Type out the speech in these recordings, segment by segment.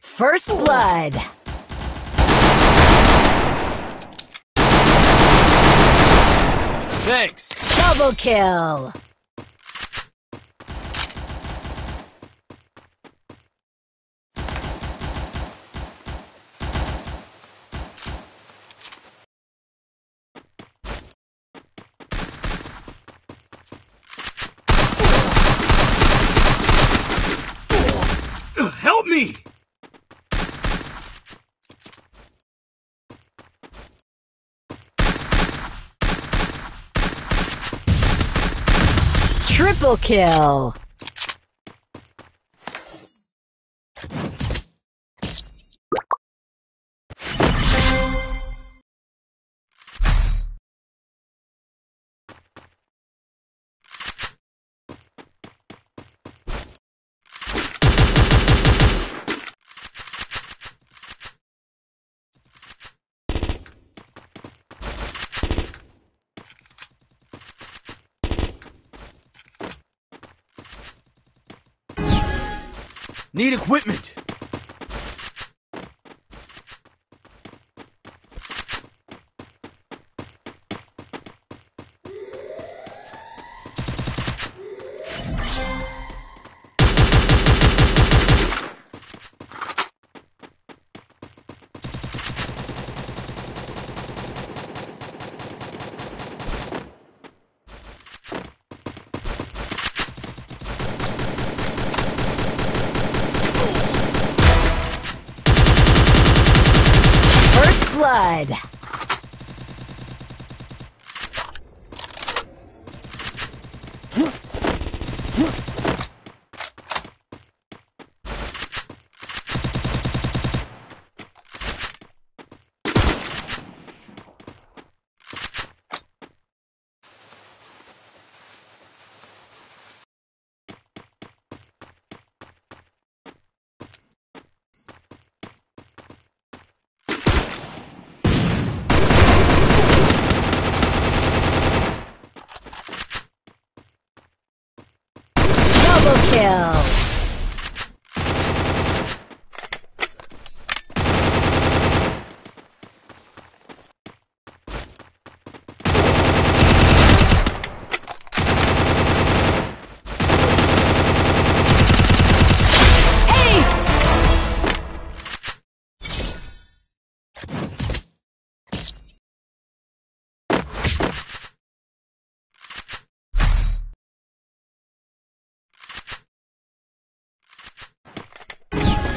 First blood. Thanks. Double kill. Help me! Triple kill. Need equipment. First blood. Double kill.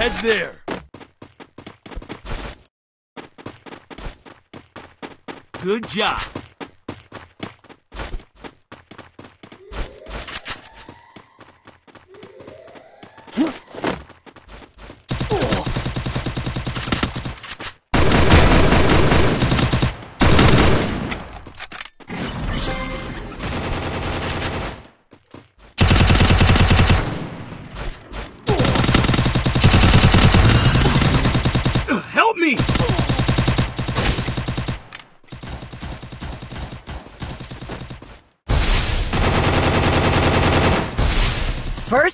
Head there. Good job. Help me!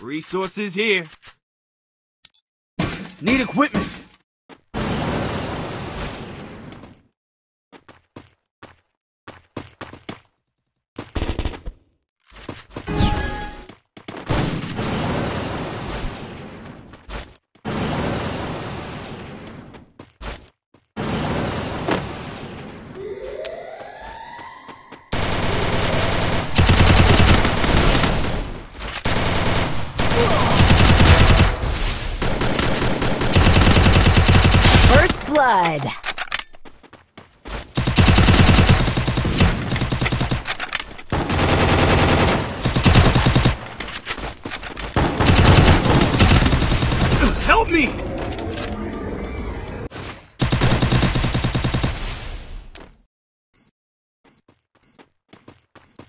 Resources here. Need equipment. blood! Help me!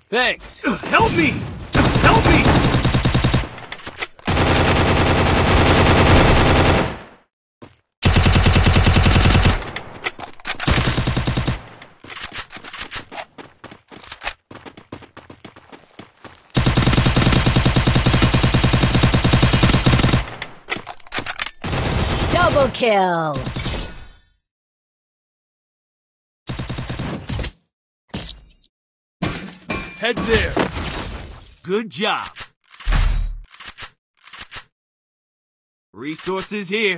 Thanks! Help me! Double kill. Head there. Good job. Resources here.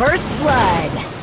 First blood.